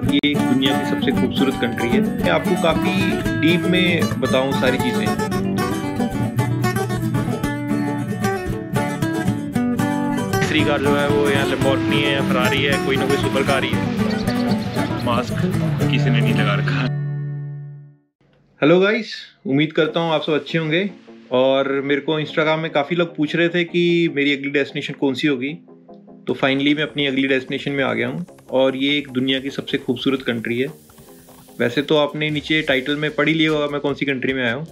और ये दुनिया की सबसे खूबसूरत कंट्री है। मैं आपको काफ़ी डीप में बताऊँ सारी चीज़ें। तीसरी कार जो है वो यहाँ लेम्बोर्गिनी है या फरारी है कोई ना कोई सुपर कार ही है। मास्क किसी ने नहीं लगा रखा। हेलो गाइस उम्मीद करता हूँ आप सब अच्छे होंगे। और मेरे को इंस्टाग्राम में काफ़ी लोग पूछ रहे थे कि मेरी अगली डेस्टिनेशन कौन सी होगी। तो फाइनली मैं अपनी अगली डेस्टिनेशन में आ गया हूँ। और ये एक दुनिया की सबसे खूबसूरत कंट्री है। वैसे तो आपने नीचे टाइटल में पढ़ ही लिया होगा मैं कौन सी कंट्री में आया हूँ।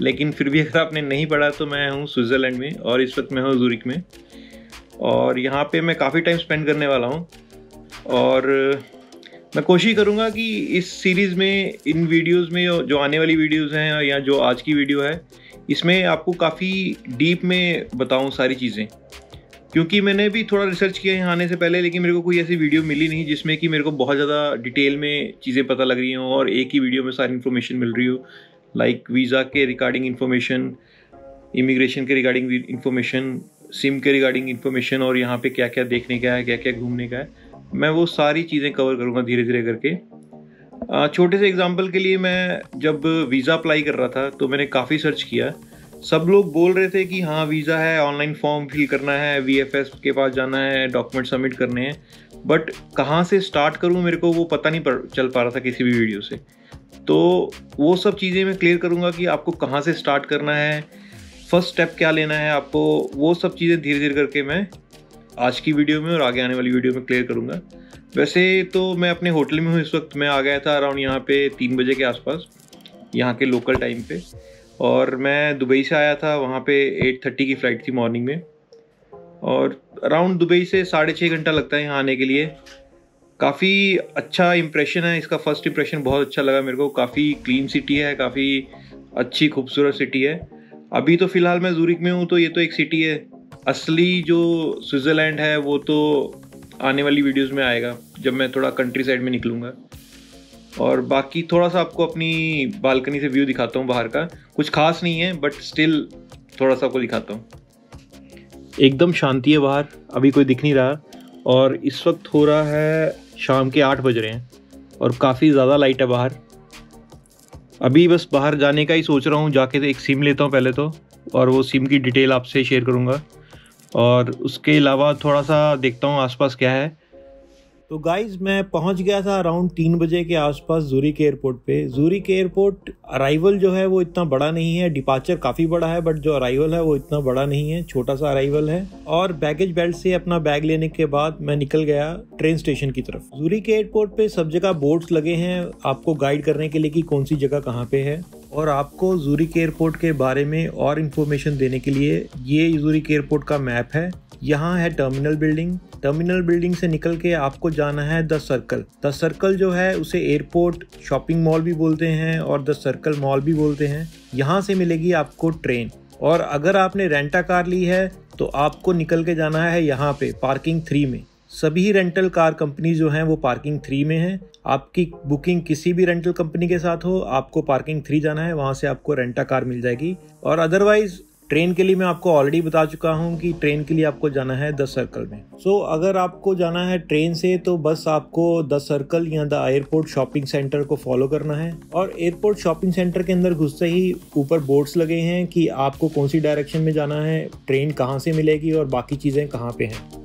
लेकिन फिर भी अगर आपने नहीं पढ़ा तो मैं हूँ स्विट्ज़रलैंड में और इस वक्त मैं हूँ जूरिक में। और यहाँ पे मैं काफ़ी टाइम स्पेंड करने वाला हूँ। और मैं कोशिश करूँगा कि इस सीरीज़ में, इन वीडियोस में जो आने वाली वीडियोस हैं या जो आज की वीडियो है, इसमें आपको काफ़ी डीप में बताऊँ सारी चीज़ें। क्योंकि मैंने भी थोड़ा रिसर्च किया यहाँ आने से पहले, लेकिन मेरे को कोई ऐसी वीडियो मिली नहीं जिसमें कि मेरे को बहुत ज़्यादा डिटेल में चीज़ें पता लग रही हों और एक ही वीडियो में सारी इन्फॉर्मेशन मिल रही हो। लाइक वीज़ा के रिगार्डिंग इन्फॉर्मेशन इमिग्रेशन के रिगार्डिंग इन्फॉर्मेशन सिम के रिगार्डिंग इन्फॉर्मेशन और यहाँ पे क्या क्या देखने का है क्या क्या घूमने का है। मैं वो सारी चीज़ें कवर करूँगा धीरे धीरे करके छोटे से एग्जांपल के लिए मैं जब वीज़ा अप्लाई कर रहा था तो मैंने काफ़ी सर्च किया। सब लोग बोल रहे थे कि हाँ वीज़ा है ऑनलाइन फॉर्म फिल करना है वीएफएस के पास जाना है डॉक्यूमेंट सबमिट करने हैं। बट कहाँ से स्टार्ट करूँ मेरे को वो पता नहीं पर, चल पा रहा था किसी भी वीडियो से। तो वो सब चीज़ें मैं क्लियर करूँगा कि आपको कहाँ से स्टार्ट करना है फ़र्स्ट स्टेप क्या लेना है आपको वो सब चीज़ें धीरे धीरे करके मैं आज की वीडियो में और आगे आने वाली वीडियो में क्लियर करूँगा। वैसे तो मैं अपने होटल में हूँ इस वक्त मैं आ गया था अराउंड यहाँ पे तीन बजे के आसपास यहाँ के लोकल टाइम पे। और मैं दुबई से आया था, वहाँ पे एट थर्टी की फ़्लाइट थी मॉर्निंग में। और अराउंड दुबई से साढ़े छः घंटा लगता है यहाँ आने के लिए। काफ़ी अच्छा इम्प्रेशन है, इसका फ़र्स्ट इम्प्रेशन बहुत अच्छा लगा मेरे को। काफ़ी क्लीन सिटी है, काफ़ी अच्छी खूबसूरत सिटी है। अभी तो फ़िलहाल मैं जूरिक में हूँ तो ये तो एक सिटी है। असली जो स्विट्ज़रलैंड है, वो तो आने वाली वीडियोस में आएगा, जब मैं थोड़ा कंट्री साइड में निकलूँगा। और बाकी थोड़ा सा आपको अपनी बालकनी से व्यू दिखाता हूँ बाहर का। कुछ खास नहीं है बट स्टिल थोड़ा सा आपको दिखाता हूँ। एकदम शांति है बाहर, अभी कोई दिख नहीं रहा। और इस वक्त हो रहा है शाम के आठ बज रहे हैं और काफ़ी ज़्यादा लाइट है बाहर। अभी बस बाहर जाने का ही सोच रहा हूँ, जाके एक सिम लेता हूँ पहले तो और वो सिम की डिटेल आपसे शेयर करूँगा। और उसके अलावा थोड़ा सा देखता हूँ आसपास क्या है। तो गाइज़ मैं पहुँच गया था अराउंड तीन बजे के आसपास जूरी के एयरपोर्ट पे। जूरी के एयरपोर्ट अराइवल जो है वो इतना बड़ा नहीं है। डिपार्चर काफ़ी बड़ा है बट जो अराइवल है वो इतना बड़ा नहीं है। छोटा सा अराइवल है। और बैगेज बेल्ट से अपना बैग लेने के बाद मैं निकल गया ट्रेन स्टेशन की तरफ़। जूरी के एयरपोर्ट पे सब जगह बोर्ड्स लगे हैं। आपको गाइड करने के लिए कि कौन सी जगह कहाँ पे है। और आपको जूरी के एयरपोर्ट के बारे में और इन्फॉर्मेशन देने के लिए ये जूरी के एयरपोर्ट का मैप है। यहाँ है टर्मिनल बिल्डिंग टर्मिनल बिल्डिंग से निकल के आपको जाना है द सर्कल द सर्कल जो है, उसे एयरपोर्ट शॉपिंग मॉल भी बोलते हैं और द सर्कल मॉल भी बोलते हैं। यहाँ से मिलेगी आपको ट्रेन और अगर आपने रेंटा कार ली है तो आपको निकल के जाना है यहाँ पे पार्किंग थ्री में। सभी रेंटल कार कंपनी जो हैं, वो पार्किंग थ्री में है। आपकी बुकिंग किसी भी रेंटल कंपनी के साथ हो, आपको पार्किंग थ्री जाना है। वहाँ से आपको रेंटा कार मिल जाएगी। और अदरवाइज़ ट्रेन के लिए मैं आपको ऑलरेडी बता चुका हूँ कि ट्रेन के लिए आपको जाना है द सर्कल में। सो so, अगर आपको जाना है ट्रेन से तो बस आपको द सर्कल या द एयरपोर्ट शॉपिंग सेंटर को फॉलो करना है। और एयरपोर्ट शॉपिंग सेंटर के अंदर घुसते ही ऊपर बोर्ड्स लगे हैं कि आपको कौन सी डायरेक्शन में जाना है ट्रेन कहाँ से मिलेगी और बाकी चीज़ें कहाँ पे हैं।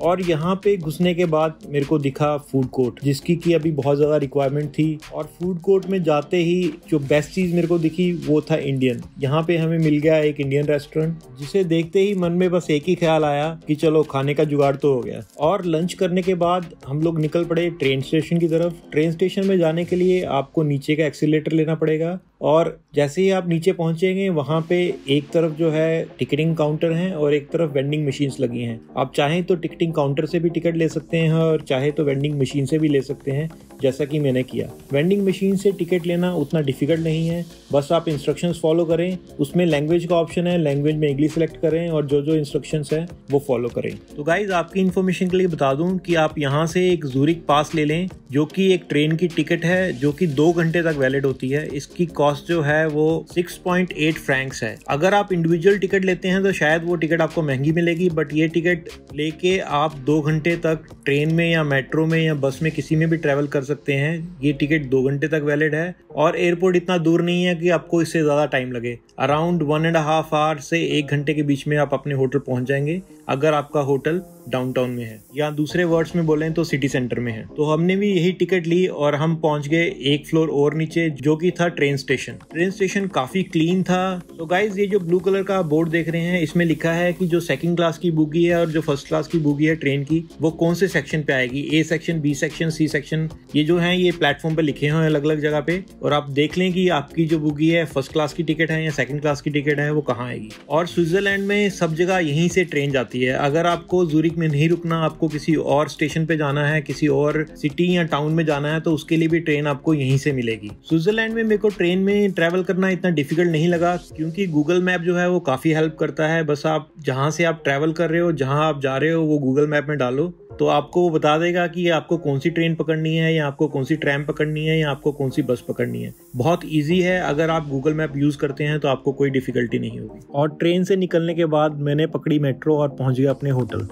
और यहाँ पे घुसने के बाद मेरे को दिखा फ़ूड कोर्ट जिसकी की अभी बहुत ज़्यादा रिक्वायरमेंट थी। और फ़ूड कोर्ट में जाते ही जो बेस्ट चीज़ मेरे को दिखी, वो था इंडियन यहाँ पे हमें मिल गया एक इंडियन रेस्टोरेंट जिसे देखते ही मन में बस एक ही ख्याल आया कि चलो खाने का जुगाड़ तो हो गया। और लंच करने के बाद हम लोग निकल पड़े ट्रेन स्टेशन की तरफ़। ट्रेन स्टेशन में जाने के लिए आपको नीचे का एक्सीटर लेना पड़ेगा। और जैसे ही आप नीचे पहुँचेंगे, वहाँ पे एक तरफ़ जो है टिकटिंग काउंटर है और एक तरफ़ वेंडिंग मशीन्स लगी हैं। आप चाहें तो टिकटिंग काउंटर से भी टिकट ले सकते हैं और चाहे तो वेंडिंग मशीन से भी ले सकते हैं, जैसा कि मैंने किया। वेंडिंग मशीन से टिकट लेना उतना डिफ़िकल्ट नहीं है। बस आप इंस्ट्रक्शंस फॉलो करें, उसमें लैंग्वेज का ऑप्शन है लैंग्वेज में इंग्लिश सेलेक्ट करें और जो जो इंस्ट्रक्शंस है, वो फॉलो करें। तो गाइज़ आपकी इन्फॉर्मेशन के लिए बता दूँ कि आप यहाँ से एक जूरिक पास ले लें, जो कि एक ट्रेन की टिकट है, जो कि दो घंटे तक वैलिड होती है। इसकी कॉस्ट कॉस्ट जो है वो 6.8 फ्रैंक्स है। अगर आप इंडिविजुअल टिकट लेते हैं तो शायद वो टिकट आपको महँगी मिलेगी बट ये टिकट लेके आप दो घंटे तक ट्रेन में या मेट्रो में या बस में किसी में भी ट्रेवल कर सकते हैं। ये टिकट दो घंटे तक वैलिड है और एयरपोर्ट इतना दूर नहीं है कि आपको इससे ज़्यादा टाइम लगे। Around one and half hour से एक घंटे के बीच में आप अपने होटल पहुँच जाएँगे, अगर आपका होटल डाउनटाउन में है, या दूसरे वर्ड्स में बोले तो सिटी सेंटर में है। तो हमने भी यही टिकट ली और हम पहुँच गए एक फ्लोर और नीचे, जो कि था ट्रेन स्टेशन ट्रेन स्टेशन काफ़ी क्लीन था। तो गाइज़ ये जो ब्लू कलर का बोर्ड देख रहे हैं, इसमें लिखा है कि जो सेकंड क्लास की बुगी है और जो फ़र्स्ट क्लास की बुगी है ट्रेन की, वो कौन से सेक्शन पे आएगी? A section B section C section ये जो है, ये प्लेटफॉर्म पे लिखे हुए हैं अलग अलग जगह पे। और आप देख लें कि आपकी जो बुगी है फ़र्स्ट क्लास की टिकट है या सेकंड क्लास की टिकट है, वो कहाँ आएगी? और स्विट्जरलैंड में सब जगह यहीं से ट्रेन जाती है। अगर आपको जूरिक में नहीं रुकना, आपको किसी और स्टेशन पे जाना है, किसी और सिटी या टाउन में जाना है तो उसके लिए भी ट्रेन आपको यहीं से मिलेगी। स्विट्जरलैंड में मेरे को ट्रेन में ट्रेवल करना इतना डिफ़िकल्ट नहीं लगा, क्योंकि गूगल मैप जो है, वो काफ़ी हेल्प करता है। बस आप जहाँ से आप ट्रैवल कर रहे हो, जहाँ आप जा रहे हो, वो गूगल मैप में डालो। तो आपको वो बता देगा कि आपको कौन सी ट्रेन पकड़नी है या आपको कौन सी ट्रैम पकड़नी है या आपको कौन सी बस पकड़नी है। बहुत ईजी है। अगर आप गूगल मैप यूज़ करते हैं तो आपको कोई डिफिकल्टी नहीं होगी। और ट्रेन से निकलने के बाद मैंने पकड़ी मेट्रो और पहुँच गया अपने होटल।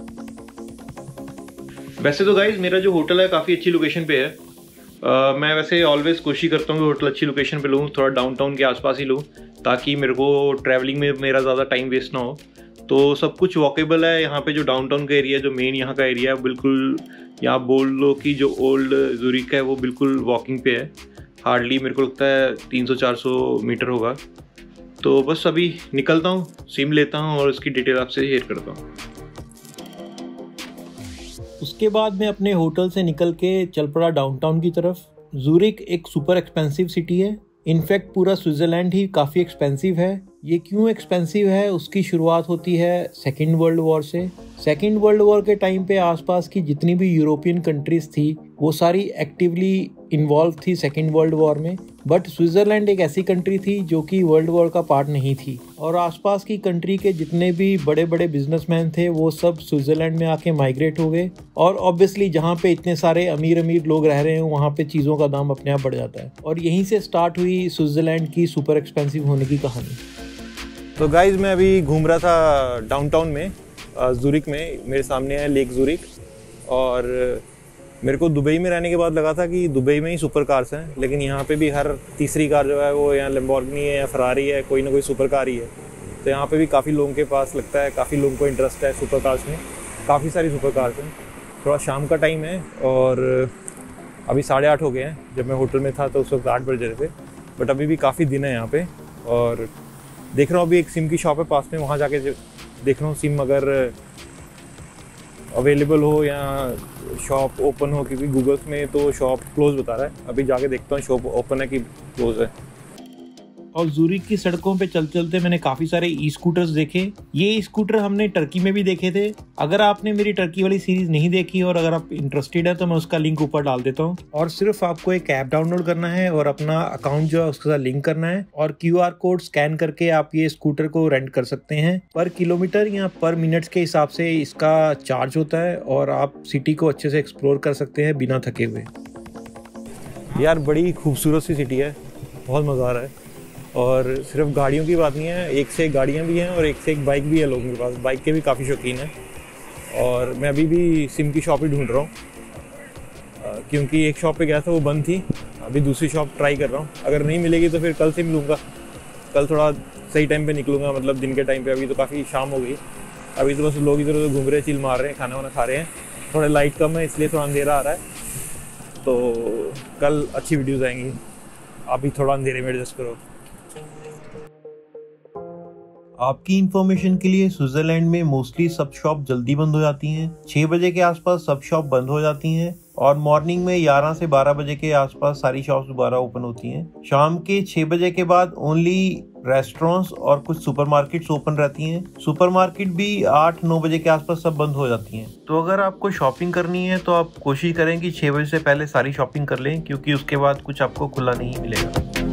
वैसे तो गाइज़ मेरा जो होटल है काफ़ी अच्छी लोकेशन पे है। uh, मैं वैसे ऑलवेज कोशिश करता हूँ कि होटल अच्छी लोकेशन पे लूँ थोड़ा डाउनटाउन के आसपास ही लूँ ताकि मेरे को ट्रैवलिंग में मेरा ज़्यादा टाइम वेस्ट ना हो। तो सब कुछ वॉकेबल है। यहाँ पे जो डाउनटाउन का एरिया जो मेन यहाँ का एरिया है, बिल्कुल यहाँ बोल लो कि जो ओल्ड जूरिक है, वो बिल्कुल वॉकिंग पे है। हार्डली मेरे को लगता है 300-400 मीटर होगा। तो बस अभी निकलता हूँ सिम लेता हूँ और इसकी डिटेल आपसे शेयर करता हूँ। उसके बाद मैं अपने होटल से निकल के चल पड़ा डाउनटाउन की तरफ़। जूरिक एक सुपर एक्सपेंसिव सिटी है। इनफैक्ट पूरा स्विट्ज़रलैंड ही काफ़ी एक्सपेंसिव है। ये क्यों एक्सपेंसिव है? उसकी शुरुआत होती है सेकेंड वर्ल्ड वॉर से। सेकेंड वर्ल्ड वॉर के टाइम पे आसपास की जितनी भी यूरोपियन कंट्रीज़ थी, वो सारी एक्टिवली इन्वॉल्व थी सेकेंड वर्ल्ड वॉर में। बट स्विट्ज़रलैंड एक ऐसी कंट्री थी जो कि वर्ल्ड वॉर का पार्ट नहीं थी। और आसपास की कंट्री के जितने भी बड़े बड़े बिजनेसमैन थे, वो सब स्विट्ज़रलैंड में आके माइग्रेट हो गए। और ऑब्वियसली जहाँ पे इतने सारे अमीर अमीर लोग रह रहे हैं, वहाँ पे चीज़ों का दाम अपने आप बढ़ जाता है। और यहीं से स्टार्ट हुई स्विट्ज़रलैंड की सुपर एक्सपेंसिव होने की कहानी। तो गाइज़ मैं अभी घूम रहा था डाउनटाउन में जूरिक में, मेरे सामने है लेक जूरिक और मेरे को दुबई में रहने के बाद लगा था कि दुबई में ही सुपर कार्स हैं, लेकिन यहाँ पे भी हर तीसरी कार जो है वो यहाँ लम्बॉर्गनी है या फरारी है, कोई ना कोई सुपर कार ही है। तो यहाँ पे भी काफ़ी लोगों के पास लगता है, काफ़ी लोगों को इंटरेस्ट है सुपर कार्स में। काफ़ी सारी सुपर कार्स हैं। थोड़ा शाम का टाइम है और अभी साढ़े आठ हो गए हैं। जब मैं होटल में था तो उस वक्त आठ बज रहे थे बट अभी भी काफ़ी दिन है यहाँ पे। और देख रहा हूँ, अभी एक सिम की शॉप है पास में, वहाँ जाके देख रहा हूँ सिम अगर अवेलेबल हो या शॉप ओपन हो, क्योंकि गूगल्स में तो शॉप क्लोज बता रहा है। अभी जाके देखता हूँ शॉप ओपन है कि क्लोज है। और जूरिक की सड़कों पे चल चलते मैंने काफ़ी सारे ई स्कूटर्स देखे। ये स्कूटर हमने टर्की में भी देखे थे। अगर आपने मेरी टर्की वाली सीरीज़ नहीं देखी और अगर आप इंटरेस्टेड है तो मैं उसका लिंक ऊपर डाल देता हूँ। और सिर्फ़ आपको एक ऐप डाउनलोड करना है और अपना अकाउंट जो है, उसके साथ लिंक करना है। और क्यूआर कोड स्कैन करके आप ये स्कूटर को रेंट कर सकते हैं। पर किलोमीटर या पर मिनट के हिसाब से इसका चार्ज होता है और आप सिटी को अच्छे से एक्सप्लोर कर सकते हैं बिना थके हुए। यार, बड़ी खूबसूरत सी सिटी है। बहुत मज़ा आ रहा है। और सिर्फ़ गाड़ियों की बात नहीं है, एक से एक गाड़ियाँ भी हैं और एक से एक बाइक भी है लोगों के पास। बाइक के भी काफ़ी शौकीन हैं। और मैं अभी भी सिम की शॉप ही ढूंढ रहा हूँ। क्योंकि एक शॉप पे गया था, वो बंद थी। अभी दूसरी शॉप ट्राई कर रहा हूँ। अगर नहीं मिलेगी तो फिर कल सिम लूँगा कल थोड़ा सही टाइम पे निकलूँगा मतलब दिन के टाइम पे। अभी तो काफ़ी शाम हो गई। अभी तो बस लोग इधर उधर घूम रहे हैं चिल मार रहे हैं, खाना वाना खा रहे हैं। थोड़ा लाइट कम है, इसलिए थोड़ा अंधेरा आ रहा है। तो कल अच्छी वीडियोज़ आएँगी। अभी थोड़ा अंधेरे में एडजस्ट करो। आपकी इन्फॉर्मेशन के लिए स्विट्जरलैंड में मोस्टली सब शॉप जल्दी बंद हो जाती हैं। छह बजे के आसपास सब शॉप बंद हो जाती हैं और मॉर्निंग में 11 से 12 बजे के आसपास सारी शॉप्स दोबारा ओपन होती हैं। शाम के 6 बजे के बाद ओनली रेस्टोरेंट्स और कुछ सुपरमार्केट्स ओपन रहती हैं। सुपरमार्केट भी 8-9 बजे के आसपास सब बंद हो जाती हैं। तो अगर आपको शॉपिंग करनी है तो आप कोशिश करें कि 6 बजे से पहले सारी शॉपिंग कर लें, क्योंकि उसके बाद कुछ आपको खुला नहीं मिलेगा।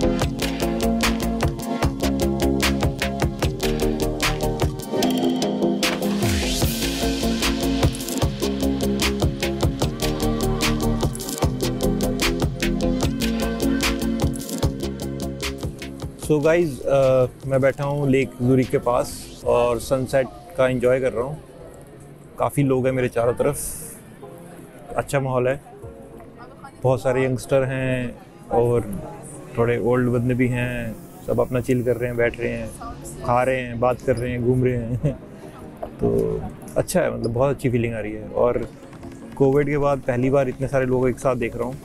सो so गाइज़ uh, मैं बैठा हूँ लेक जूरी के पास और सनसेट का इंजॉय कर रहा हूँ। काफ़ी लोग हैं मेरे चारों तरफ़। अच्छा माहौल है। बहुत सारे यंगस्टर हैं और थोड़े ओल्ड बंदे भी हैं। सब अपना चिल कर रहे हैं बैठ रहे हैं खा रहे हैं बात कर रहे हैं घूम रहे हैं। तो अच्छा है मतलब बहुत अच्छी फीलिंग आ रही है। और कोविड के बाद पहली बार इतने सारे लोग एक साथ देख रहा हूँ।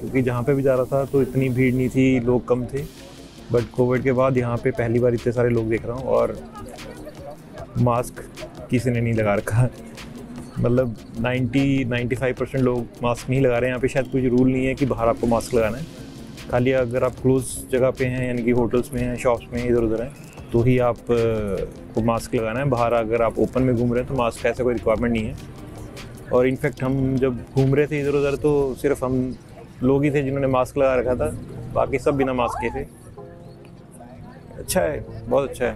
क्योंकि जहाँ पे भी जा रहा था तो इतनी भीड़ नहीं थी लोग कम थे। बट कोविड के बाद यहाँ पे पहली बार इतने सारे लोग देख रहा हूँ और मास्क किसी ने नहीं लगा रखा। मतलब 90 95 परसेंट लोग मास्क नहीं लगा रहे हैं। यहाँ पे शायद कुछ रूल नहीं है कि बाहर आपको मास्क लगाना है। खाली अगर आप क्लोज जगह पे हैं, यानी कि होटल्स में हैं शॉप्स में इधर उधर हैं तो ही आप को मास्क लगाना है। बाहर अगर आप ओपन में घूम रहे हैं तो मास्क का ऐसा कोई रिक्वायरमेंट नहीं है। और इनफैक्ट हम जब घूम रहे थे इधर उधर तो सिर्फ़ हम लोग ही थे जिन्होंने मास्क लगा रखा था। बाकी सब बिना मास्क के थे। अच्छा है, बहुत अच्छा है।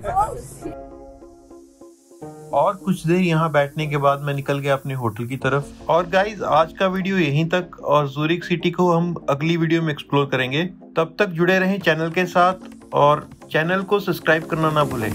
और कुछ देर यहाँ बैठने के बाद मैं निकल गया अपने होटल की तरफ़। और गाइज़ आज का वीडियो यहीं तक, और जूरिक सिटी को हम अगली वीडियो में एक्सप्लोर करेंगे। तब तक जुड़े रहें चैनल के साथ, और चैनल को सब्सक्राइब करना ना भूलें।